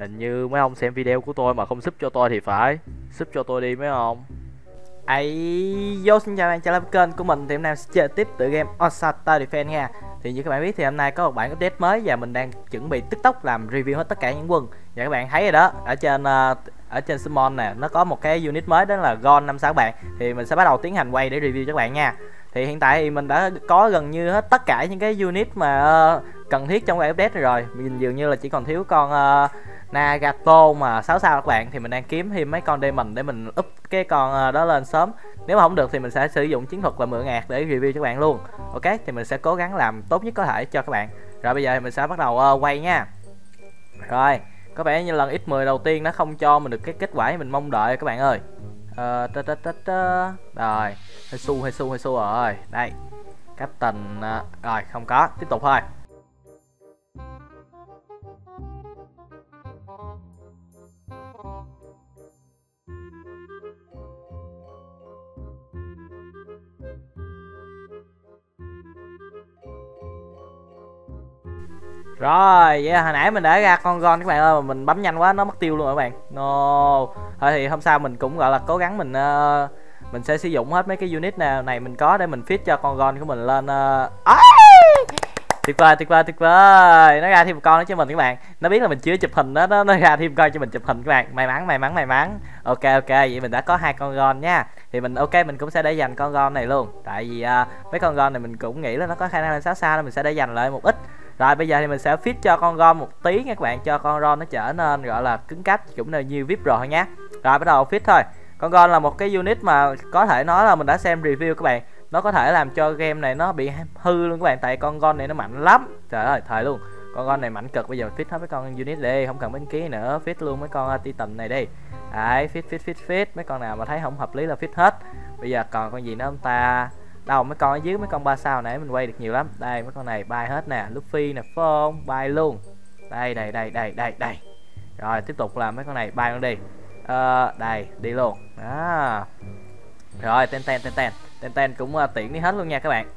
hình như mấy ông xem video của tôi mà không sub cho tôi thì phải. Sub cho tôi đi mấy ông. Ấy vô xin chào bạn trở lại với kênh của mình. Thì hôm nay sẽ chơi tiếp tựa game Osata Defense nha. Thì như các bạn biết thì hôm nay có một bản update mới và mình đang chuẩn bị tức tốc làm review hết tất cả những quân. Và các bạn thấy rồi đó ở trên ờ, ở trên Summon nè nó có một cái unit mới đó là Gon 56 bạn. Thì mình sẽ bắt đầu tiến hành quay để review cho các bạn nha. Thì hiện tại thì mình đã có gần như hết tất cả những cái unit mà uh, cần thiết trong cái update này rồi. Mình dường như là chỉ còn thiếu con uh, Nagato mà 6 sao các bạn thì mình đang kiếm thêm mấy con Demon để mình up cái con ờ, đó lên sớm. Nếu mà không được thì mình sẽ sử dụng chiến thuật là mượn ạt để review cho các bạn luôn. Ok thì mình sẽ cố gắng làm tốt nhất có thể cho các bạn. Rồi bây giờ thì mình sẽ bắt đầu uh, quay nha. Rồi có vẻ như lần x10 đầu tiên nó không cho mình được cái kết quả mình mong đợi các bạn ơi. Ờ ta ta ta rồi hay su hay su hay su rồi. Đây captain uh, rồi không có. Tiếp tục thôi. Rồi, vậy là hồi nãy mình đã ra con gon các bạn ơi mà mình bấm nhanh quá nó mất tiêu luôn các bạn. No. Thôi thì hôm sau mình cũng gọi là cố gắng mình uh, mình sẽ sử dụng hết mấy cái unit nào này mình có để mình fit cho con gon của mình lên uh... tuyệt vời tuyệt vời tuyệt vời. Nó ra thêm một con nữa cho mình các bạn. Nó biết là mình chưa chụp hình đó nó, nó ra thêm coi cho mình chụp hình các bạn. May mắn may mắn may mắn. Ok ok vậy mình đã có hai con gon nha. Thì mình ok mình cũng sẽ để dành con gon này luôn. Tại vì uh, mấy con gon này mình cũng nghĩ là nó có khả năng lên sáu xa nên mình sẽ để dành lại một ít rồi, bây giờ thì mình sẽ fit cho con gon một tí nha các bạn, cho con ron nó trở nên, gọi là, cứng cáp, cũng là như vip rồi nhé rồi, bắt đầu fit thôi. Con gon là một cái unit mà có thể nói là mình đã xem review các bạn. Nó có thể làm cho game này nó bị hư luôn các bạn, tại con gon này nó mạnh lắm. Trời ơi, thời luôn. Con gon này mạnh cực, bây giờ fit hết mấy con unit đi, không cần bánh ký nữa fit luôn mấy con titan này đi. Đấy fit fit fit fit mấy con nào mà thấy không hợp lý là fit hết. Bây giờ còn con gì nữa ông ta? Đâu mấy con ở dưới mấy con ba sao nãy mình quay được nhiều lắm. Đây mấy con này bay hết nè. Luffy nè phong bay luôn. Đây đây đây đây đây đây. Rồi tiếp tục làm mấy con này bay luôn đi. Ờ, đây đi luôn. Đó. Rồi ten ten ten ten. Ten ten cũng ờ, uh, tiện đi hết luôn nha các bạn.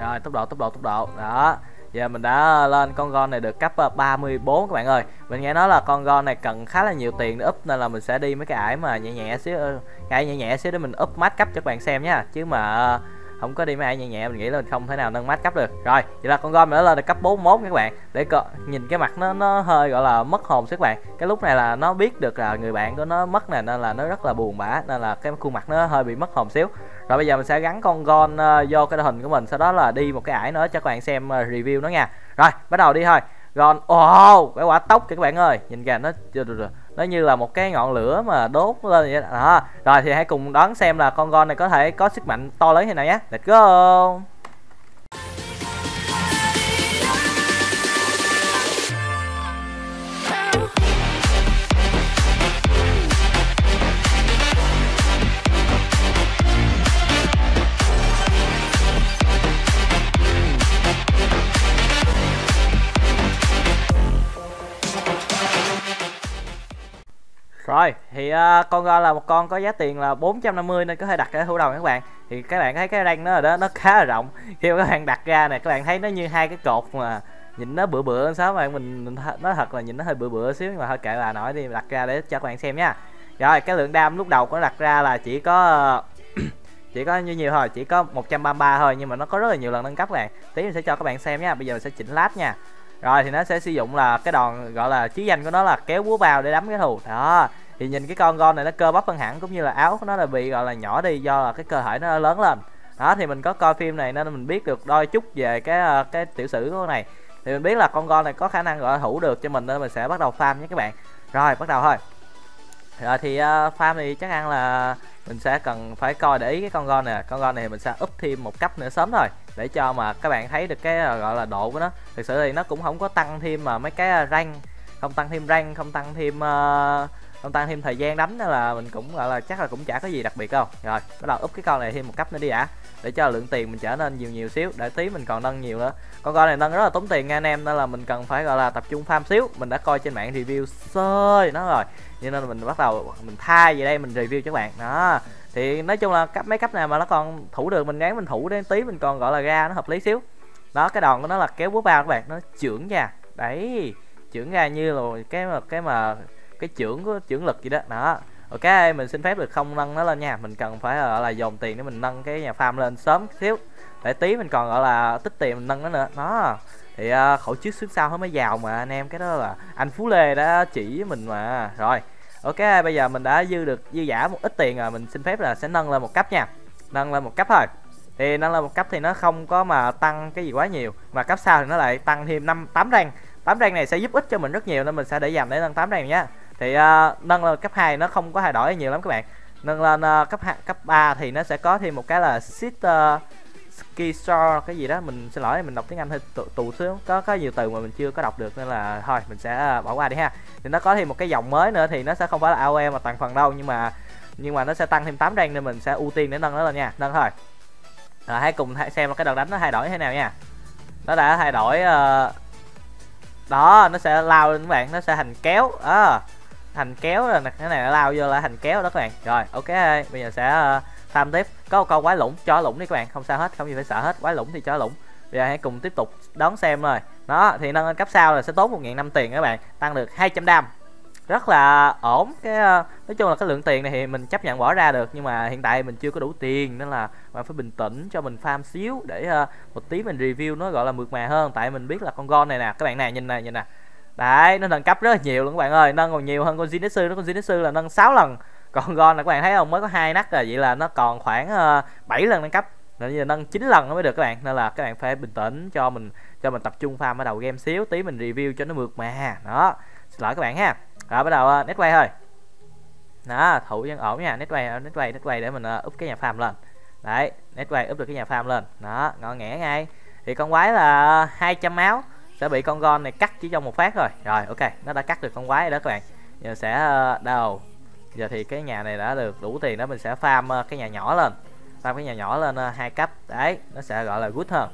Rồi tốc độ tốc độ tốc độ. Đó. Giờ mình đã lên con gon này được cấp ờ, 34 các bạn ơi. Mình nghe nói là con gon này cần khá là nhiều tiền để up nên là mình sẽ đi mấy cái ải mà nhẹ nhẹ xíu ờ, cái nhẹ nhẹ xíu để mình up mát cấp cho các bạn xem nha. Chứ mà không có đi mấy ai nhẹ nhẹ mình nghĩ là mình không thể nào nâng mát cấp được. Rồi vậy là con gom nữa lên được cấp 41 các bạn. Để co nhìn cái mặt nó nó hơi gọi là mất hồn các bạn. Cái lúc này là nó biết được là người bạn của nó mất nè nên là nó rất là buồn bã nên là cái khuôn mặt nó hơi bị mất hồn xíu. Rồi bây giờ mình sẽ gắn con gon uh, ờ, vô cái đội hình của mình sau đó là đi một cái ải nữa cho các bạn xem uh, review nó nha. Rồi bắt đầu đi thôi. Gon oh cái quả tóc kìa các bạn ơi. Nhìn kìa nó nó như là một cái ngọn lửa mà đốt lên vậy đó. Rồi thì hãy cùng đón xem là con gon này có thể có sức mạnh to lớn như nào nhé. Let's go! Thì uh, con go là một con có giá tiền là 450 nên có thể đặt ở thủ đầu các bạn. Thì các bạn thấy cái răng nó ở đó nó khá là rộng. Khi mà các bạn đặt ra này các bạn thấy nó như hai cái cột mà nhìn nó bự bự sao mà mình, mình thật là nhìn nó hơi bự bự xíu nhưng mà thôi kệ bà nói đi đặt ra để cho các bạn xem nha. Rồi, cái lượng đam lúc đầu có đặt ra là chỉ có chỉ có như nhiều thôi, chỉ có 133 thôi nhưng mà nó có rất là nhiều lần nâng cấp này. Tí mình sẽ cho các bạn xem nha. Bây giờ mình sẽ chỉnh lát nha rồi thì nó sẽ sử dụng là cái đòn gọi là chí danh của nó là kéo búa bao để đấm cái thù đó thì nhìn cái con gon này nó cơ bắp hơn hẳn cũng như là áo của nó là bị gọi là nhỏ đi do là cái cơ thể nó lớn lên. Đó thì mình có coi phim này nên mình biết được đôi chút về cái ờ, cái tiểu sử của này. Thì mình biết là con gon này có khả năng gọi là thủ được cho mình nên mình sẽ bắt đầu farm nhé các bạn. Rồi bắt đầu thôi. Rồi thì uh, farm thì chắc ăn là mình sẽ cần phải coi để ý cái con gon này con gon này mình sẽ up thêm một cấp nữa sớm thôi để cho mà các bạn thấy được cái uh, gọi là độ của nó. Thực sự thì nó cũng không có tăng thêm mà mấy cái rank không tăng thêm rank không tăng thêm uh, không tăng thêm thời gian đánh là mình cũng gọi là chắc là cũng chả có gì đặc biệt đâu. Rồi, bắt đầu úp cái con này thêm một cấp nữa đi ạ để cho lượng tiền mình trở nên nhiều nhiều xíu, để tí mình còn nâng nhiều nữa. Con con này nâng rất là tốn tiền nha anh em, nên là mình cần phải gọi là tập trung farm xíu. Mình đã coi trên mạng review sơ nó rồi, cho nên mình bắt đầu mình thay về đây mình review cho các bạn. Đó, thì nói chung là cấp, mấy cấp nào mà nó còn thủ được, mình ráng mình thủ đến tí mình còn gọi là ra nó hợp lý xíu. Đó, cái đòn của nó là kéo búa bao các bạn, nó trưởng nha. Đấy, trưởng ra như là cái mà cái mà cái trưởng của trưởng lực gì đó. Đó. Ok mình xin phép được không nâng nó lên nha. Mình cần phải gọi là dồn tiền để mình nâng cái nhà farm lên sớm xíu. Để tí mình còn gọi là tích tiền mình nâng nó nữa. Đó. thì uh, khẩu trước xước sau mới giàu mà anh em. Cái đó là anh phú lê đã chỉ mình mà. Rồi. Ok bây giờ mình đã dư được dư giả một ít tiền rồi. Mình xin phép là sẽ nâng lên một cấp nha. Nâng lên một cấp thôi. Thì nâng lên một cấp thì nó không có mà tăng cái gì quá nhiều. Mà cấp sau thì nó lại tăng thêm năm tám rang. Tám rang này sẽ giúp ích cho mình rất nhiều nên mình sẽ để dành để nâng tám rang nhé thì uh, nâng lên cấp 2 nó không có thay đổi nhiều lắm các bạn. Nâng lên uh, cấp 2, cấp 3 thì nó sẽ có thêm một cái là sister ờ, ski store cái gì đó. Mình xin lỗi mình đọc tiếng anh hơi tù, tù xíu. Có có nhiều từ mà mình chưa có đọc được nên là thôi mình sẽ bỏ qua đi ha. Thì nó có thêm một cái dòng mới nữa thì nó sẽ không phải là AOE mà toàn phần đâu nhưng mà nhưng mà nó sẽ tăng thêm 8 rank nên mình sẽ ưu tiên để nâng nó lên nha. Nâng thôi. À, hãy cùng xem cái đợt đánh nó thay đổi thế nào nha. Nó đã thay đổi uh, đó nó sẽ lao lên các bạn nó sẽ thành kéo à, thành kéo rồi cái này nó lao vô là thành kéo đó các bạn. Rồi ok bây giờ sẽ ờ, uh, tham tiếp. Có một con quái lũng cho lũng đi các bạn không sao hết không gì phải sợ hết quái lũng thì cho lũng bây giờ hãy cùng tiếp tục đón xem rồi. Đó thì nâng lên cấp sau là sẽ tốn một năm tiền các bạn tăng được 200 đam. Rất là ổn cái ờ, nói chung là cái lượng tiền này thì mình chấp nhận bỏ ra được nhưng mà hiện tại mình chưa có đủ tiền nên là bạn phải bình tĩnh cho mình farm xíu để uh, một tí mình review nó gọi là mượt mà hơn. Tại mình biết là con gon này nè các bạn này nhìn này nhìn nè đấy nó nâng cấp rất là nhiều luôn các bạn ơi. Nâng còn nhiều hơn con Zinetsu nó con Zinetsu là nâng 6 lần. Còn gon là các bạn thấy không? Mới có hai nắc rồi vậy là nó còn khoảng ờ, uh, 7 lần nâng cấp. Nên giờ nâng 9 lần nó mới được các bạn. Nên là các bạn phải bình tĩnh cho mình cho mình tập trung farm ở đầu game xíu. Tí mình review cho nó mượt mà. Đó. Xin lỗi các bạn ha. Rồi bắt đầu ờ, uh, netway thôi. Đó thủ vẫn ổn nha. Netway ờ, netway netway để mình uh, úp cái nhà farm lên. Đấy netway úp được cái nhà farm lên. Đó ngon nghẽ ngay. Thì con quái là 200 máu sẽ bị con gon này cắt chỉ trong một phát rồi rồi, ok, nó đã cắt được con quái đó các bạn. Giờ sẽ ờ, đầu giờ thì cái nhà này đã được đủ tiền đó, mình sẽ farm ờ, cái nhà nhỏ lên. Farm cái nhà nhỏ lên ờ, hai cấp. Đấy, nó sẽ gọi là good hơn.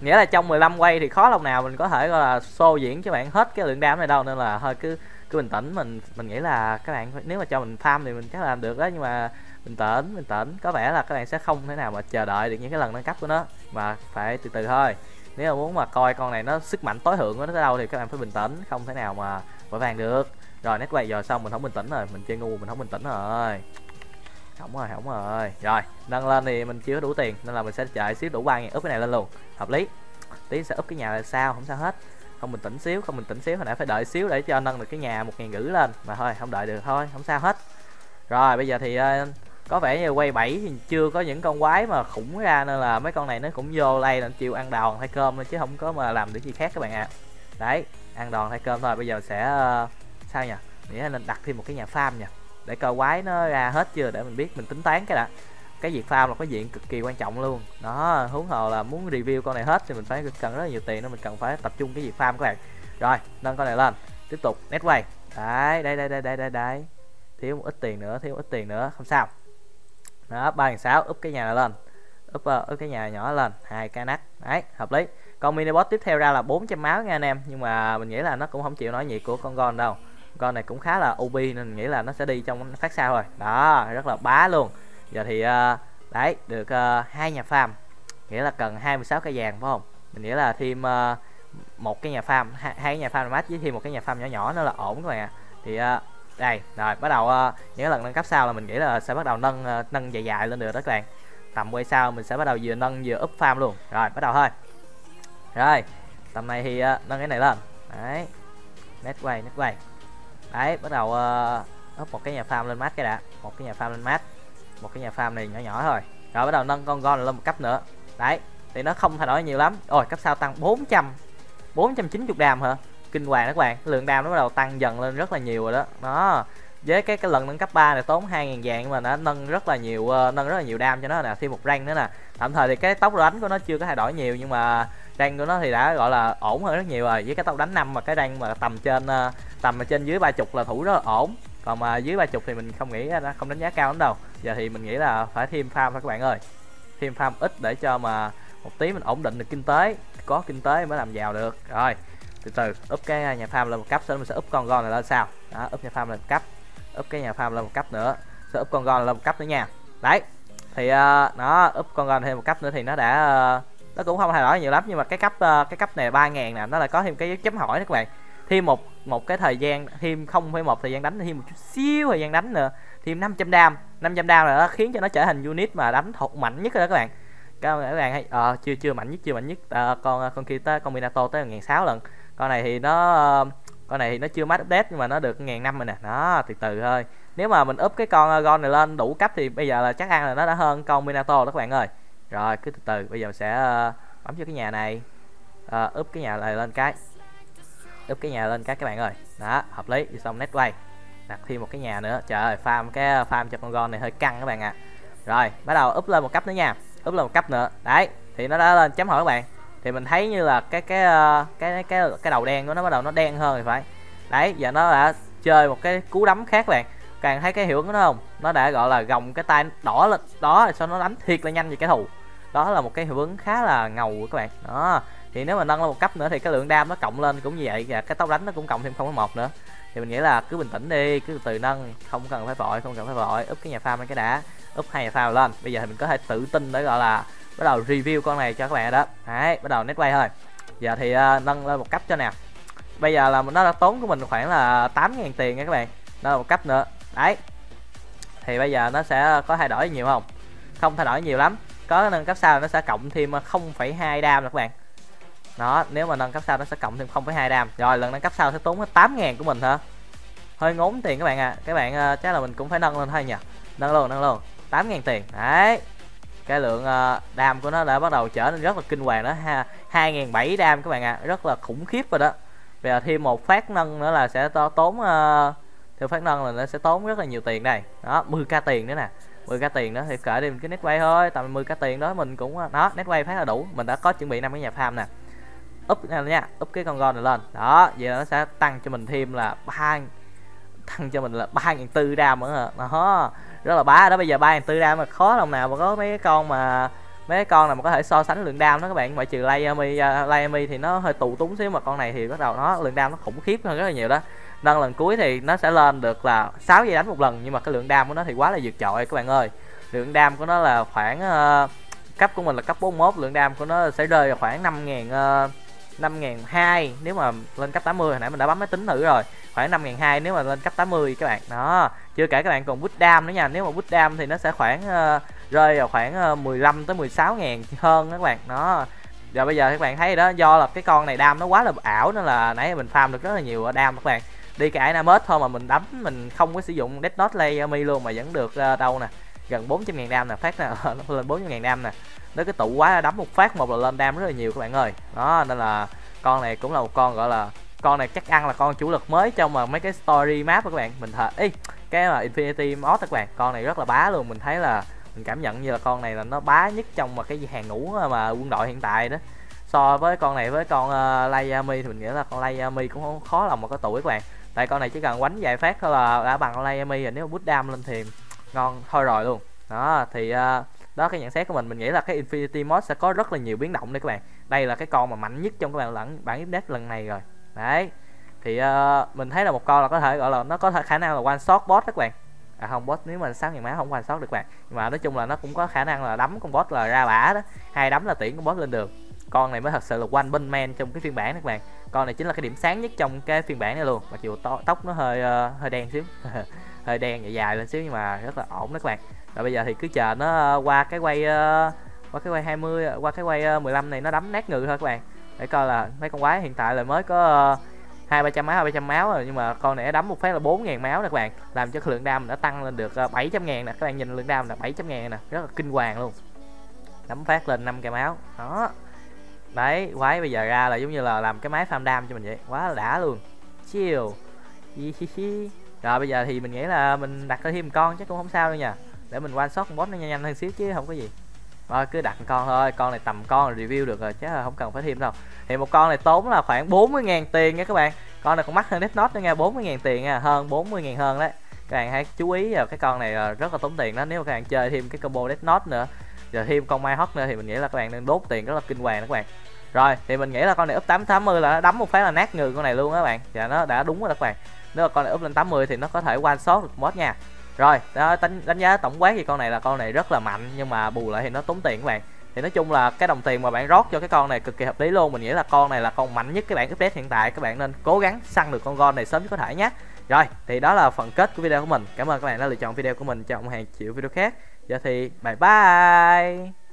Nghĩa là trong 15 quay thì khó lòng nào mình có thể, gọi là, xô diễn cho bạn hết cái lượng đam này đâu, nên là thôi cứ cứ bình tĩnh. Mình mình nghĩ là các bạn nếu mà cho mình farm thì mình chắc làm được đó, nhưng mà bình tĩnh bình tĩnh có vẻ là các bạn sẽ không thể nào mà chờ đợi được những cái lần nâng cấp của nó, mà phải từ từ thôi nếu mà muốn mà coi con này nó sức mạnh tối thượng của nó tới đâu thì các bạn phải bình tĩnh không thể nào mà vội vàng được. Rồi nét quay giờ xong mình không bình tĩnh rồi mình chơi ngu mình không bình tĩnh rồi. Không rồi không rồi. Rồi nâng lên thì mình chưa đủ tiền nên là mình sẽ chạy xíu đủ ba ngàn úp cái này lên luôn. Hợp lý. Tí sẽ úp cái nhà là sao không sao hết. Không bình tĩnh xíu không bình tĩnh xíu hồi nãy phải đợi xíu để cho nâng được cái nhà một ngàn gửi lên. Mà thôi không đợi được thôi không sao hết. Rồi bây giờ thì uh, có vẻ như quay 7 thì chưa có những con quái mà khủng ra nên là mấy con này nó cũng vô đây là chịu ăn đòn hay cơm chứ không có mà làm được gì khác các bạn ạ. À. đấy ăn đòn hay cơm thôi bây giờ sẽ uh, sao nhỉ nghĩa nên đặt thêm một cái nhà farm nha để coi quái nó ra hết chưa để mình biết mình tính toán cái đã. Cái việc farm là cái diện cực kỳ quan trọng luôn. Đó huống hồ là muốn review con này hết thì mình phải cần rất là nhiều tiền nên mình cần phải tập trung cái việc farm các bạn. Rồi nâng con này lên. Tiếp tục netway đấy đây đây đây đây đây đây. Thiếu một ít tiền nữa thiếu một ít tiền nữa không sao đó ba nghìn sáu úp cái nhà này lên. Úp ờ, uh, úp cái nhà nhỏ lên hai cái nắp đấy hợp lý. Con mini boss tiếp theo ra là 400 máu nha anh em. Nhưng mà mình nghĩ là nó cũng không chịu nói nhiệt của con gon đâu. Con này cũng khá là OB nên nghĩ là nó sẽ đi trong phát sao rồi. Đó rất là bá luôn. Giờ thì uh, đấy được uh, hai nhà farm. Nghĩa là cần 26 cây vàng phải không? Mình nghĩ là thêm uh, một cái nhà farm hai, hai nhà farm mát với thêm một cái nhà farm nhỏ nhỏ nó là ổn các bạn ạ. Thì uh, đây rồi bắt đầu uh, những lần nâng cấp sau là mình nghĩ là sẽ bắt đầu nâng uh, nâng dài dài lên được đó các bạn. Tầm quay sau mình sẽ bắt đầu vừa nâng vừa up farm luôn. Rồi bắt đầu thôi. Rồi tầm này thì uh, nâng cái này lên. Đấy. Netway quay đấy bắt đầu uh, up một cái nhà farm lên mát cái đã. Một cái nhà farm lên mát. Một cái nhà farm này nhỏ nhỏ thôi. Rồi bắt đầu nâng con gon lên một cấp nữa. Đấy thì nó không thay đổi nhiều lắm. Rồi cấp sau tăng 400 490 đam hả? Kinh hoàng các bạn. Lượng đam nó bắt đầu tăng dần lên rất là nhiều rồi đó. Đó. Với cái cái lần nâng cấp 3 này tốn 2.000 vàng nhưng mà nó nâng rất là nhiều uh, nâng rất là nhiều đam cho nó nè thêm một rank nữa nè. Tạm thời thì cái tốc đánh của nó chưa có thay đổi nhiều nhưng mà rank của nó thì đã gọi là ổn hơn rất nhiều rồi. Với cái tốc đánh năm mà cái rank mà tầm trên uh, tầm trên dưới ba chục là thủ rất là ổn. Còn mà dưới ba chục thì mình không nghĩ nó không đánh giá cao lắm đâu. Giờ thì mình nghĩ là phải thêm farm thôi các bạn ơi. Thêm farm ít để cho mà một tí mình ổn định được kinh tế có kinh tế mới làm giàu được. Rồi từ từ úp cái à, nhà farm lên một cấp sau đó mình sẽ úp con gon này lên sao đó úp nhà farm lên một cấp úp cái nhà farm lên một cấp nữa sẽ úp con gon lên một cấp nữa nha. Đấy thì uh, nó úp con gon thêm một cấp nữa thì nó đã uh, nó cũng không thay đổi nhiều lắm nhưng mà cái cấp uh, cái cấp này ba ngàn nè nó lại có thêm cái chấm hỏi đó các bạn. Thêm một một cái thời gian thêm không phải một thời gian đánh thêm một chút xíu thời gian đánh nữa thêm 500 đam. 500 đam là nó khiến cho nó trở thành unit mà đánh thuộc mạnh nhất rồi đó các bạn. Các bạn hay ờ chưa chưa mạnh nhất chưa mạnh nhất à, con con kia tới con Minato tới ngàn sáu lần con này thì nó con này thì nó chưa mắt update nhưng mà nó được ngàn năm rồi nè. Đó từ từ thôi. Nếu mà mình up cái con ờ, gon này lên đủ cấp thì bây giờ là chắc ăn là nó đã hơn con Minato đó các bạn ơi. Rồi cứ từ từ. Bây giờ mình sẽ ờ, bấm cho cái nhà này. Uh, up cái nhà này lên cái. Up cái nhà lên cái các bạn ơi. Đó hợp lý. Xong netway. Đặt thêm một cái nhà nữa. Trời ơi farm cái farm cho con gon này hơi căng các bạn ạ. À. rồi bắt đầu up lên một cấp nữa nha. Up lên một cấp nữa. Đấy thì nó đã lên chấm hỏi các bạn thì mình thấy như là cái cái ờ, cái cái cái đầu đen của nó bắt đầu nó đen hơn thì phải. Đấy, giờ nó đã chơi một cái cú đấm khác bạn. Càng thấy cái hiệu ứng của nó không? Nó đã, gọi là, gồng cái tay đỏ lên, đó sao nó đánh thiệt là nhanh về cái thù. Đó là một cái hiệu ứng khá là ngầu các bạn. Đó, thì nếu mà nâng lên một cấp nữa thì cái lượng đam nó cộng lên cũng như vậy, và cái tốc đánh nó cũng cộng thêm không có một nữa. Thì mình nghĩ là cứ bình tĩnh đi, cứ từ từ nâng, không cần phải vội, không cần phải vội. Úp cái nhà farm lên cái đã, úp hai nhà farm lên. Bây giờ thì mình có thể tự tin để, gọi là bắt đầu review con này cho các bạn đó. Đấy bắt đầu netplay thôi. Giờ thì uh, nâng lên một cấp cho nè. bây giờ là nó đã tốn của mình khoảng là 8.000 tiền nha các bạn. Nó là một cấp nữa. Đấy. Thì bây giờ nó sẽ có thay đổi nhiều không? Không thay đổi nhiều lắm. Có nâng cấp sau nó sẽ cộng thêm ờ, 0,2 đam các bạn. Đó nếu mà nâng cấp sau nó sẽ cộng thêm 0,2 đam. Rồi lần nâng cấp sau sẽ tốn hết 8 ngàn của mình hả? Hơi ngốn tiền các bạn à các bạn uh, chắc là mình cũng phải nâng lên thôi nhỉ. Nâng luôn nâng luôn. 8 ngàn tiền. Đấy cái lượng ờ, đam của nó đã bắt đầu trở nên rất là kinh hoàng đó. Ha 2007 đam các bạn ạ à. rất là khủng khiếp rồi đó. Bây giờ thêm một phát nâng nữa là sẽ tốn uh, thêm phát nâng là nó sẽ tốn rất là nhiều tiền đây. Đó 10k tiền nữa nè 10k tiền đó thì cỡ đi cái netway thôi tầm 10k tiền đó mình cũng ờ, đó netway phát là đủ mình đã có chuẩn bị năm cái nhà farm nè. Up nha up cái con gòn này lên. Đó vậy nó sẽ tăng cho mình thêm là ba tăng cho mình là ba ngàn tư đam nữa. Đó rất là bá đó bây giờ ba tư đam mà khó lòng nào mà có mấy cái con mà mấy cái con nào mà có thể so sánh lượng đam đó các bạn. Ngoại trừ Layami uh, à, Layami thì nó hơi tù túng xíu mà con này thì bắt đầu nó lượng đam nó khủng khiếp hơn rất là nhiều đó. Nâng lần cuối thì nó sẽ lên được là 6 giây đánh một lần nhưng mà cái lượng đam của nó thì quá là vượt trội các bạn ơi. Lượng đam của nó là khoảng uh, cấp của mình là cấp 41 lượng đam của nó sẽ rơi vào khoảng 5.000 uh, 5.200 nếu mà lên cấp 80 hồi nãy mình đã bấm máy tính thử rồi khoảng 5.200 nếu mà lên cấp 80 các bạn. Đó chưa kể các bạn còn bút đam nữa nha. Nếu mà bút đam thì nó sẽ khoảng uh, rơi vào khoảng ờ, uh, 15 tới 16 ngàn hơn các bạn. Đó. Rồi bây giờ các bạn thấy đó do là cái con này đam nó quá là ảo nên là nãy mình farm được rất là nhiều ờ, đam các bạn. Đi cái Dynamite thôi mà mình đấm mình không có sử dụng Death Note Layami luôn mà vẫn được uh, đâu nè gần 400 ngàn đam nè phát nè lên 400 ngàn đam nè. Nó cái tụ quá đấm một phát một là lên đam rất là nhiều các bạn ơi. Đó nên là con này cũng là một con gọi là con này chắc ăn là con chủ lực mới trong mà mấy cái story map các bạn. Mình thợ ý cái mà infinity mod các bạn con này rất là bá luôn. Mình thấy là mình cảm nhận như là con này là nó bá nhất trong mà cái hàng ngũ mà quân đội hiện tại đó. So với con này với con ờ, uh, Layami thì mình nghĩ là con Layami cũng không khó lòng mà có tuổi các bạn. Tại con này chỉ cần quánh vài phát thôi là đã bằng con Layami rồi nếu bút đam lên thì ngon thôi rồi luôn. Đó thì uh, đó cái nhận xét của mình. Mình nghĩ là cái Infinity Mod sẽ có rất là nhiều biến động đây các bạn. Đây là cái con mà mạnh nhất trong các bạn lẫn bản Index lần này rồi đấy thì uh, mình thấy là một con là có thể gọi là nó có thể khả năng là one shot boss các bạn. À không boss nếu mà sáu ngàn máu không one shot được bạn. Nhưng mà nói chung là nó cũng có khả năng là đấm con boss là ra bả đó. Hai đấm là tiễn con boss lên đường. Con này mới thật sự là one binh man trong cái phiên bản các bạn. Con này chính là cái điểm sáng nhất trong cái phiên bản này luôn. Mặc dù to, tóc nó hơi uh, hơi đen xíu. Hơi đen dài dài lên xíu nhưng mà rất là ổn đó các bạn. Rồi bây giờ thì cứ chờ nó ờ, qua cái quay uh, qua cái quay 20 qua cái quay 15 này nó đấm nát ngự thôi các bạn để coi là mấy con quái hiện tại là mới có ờ, hai ba trăm máu, hai ba trăm máu rồi, nhưng mà con này đấm một phát là bốn ngàn máu nè các bạn. Làm cho lượng đam đã tăng lên được ờ, bảy trăm ngàn nè. Các bạn nhìn lượng đam là bảy trăm ngàn nè, rất là kinh hoàng luôn. Đấm phát lên năm cái máu. Đó. Đấy, quái bây giờ ra là giống như là làm cái máy farm đam cho mình vậy. Quá là đã luôn. Chill rồi bây giờ thì mình nghĩ là mình đặt thêm một con chắc cũng không sao đâu nha. Để mình quan sát con boss nó nhanh nhanh hơn xíu chứ không có gì rồi cứ đặt con thôi, con này tầm con review được rồi, chứ không cần phải thêm đâu. Thì một con này tốn là khoảng 40.000 tiền nha các bạn. Con này còn mắc hơn Death Note nữa nha 40.000 tiền nha, hơn 40.000 hơn đấy. Các bạn hãy chú ý vào cái con này à, rất là tốn tiền đó, nếu mà các bạn chơi thêm cái combo Death Note nữa, giờ thêm con Mai hot nữa thì mình nghĩ là các bạn nên đốt tiền rất là kinh hoàng đó các bạn. Rồi, thì mình nghĩ là con này up 880 là nó đấm một phát là nát người con này luôn các bạn. Và nó đã đúng rồi các bạn. Nếu mà con này up lên 80 thì nó có thể one shot được mod nha rồi đó, đánh, đánh giá tổng quát thì con này là con này rất là mạnh nhưng mà bù lại thì nó tốn tiền các bạn. Thì nói chung là cái đồng tiền mà bạn rót cho cái con này cực kỳ hợp lý luôn. Mình nghĩ là con này là con mạnh nhất cái bạn update hiện tại các bạn nên cố gắng săn được con gon này sớm nhất có thể nhé. Rồi thì đó là phần kết của video của mình. Cảm ơn các bạn đã lựa chọn video của mình trong hàng triệu video khác. Giờ thì bye bye.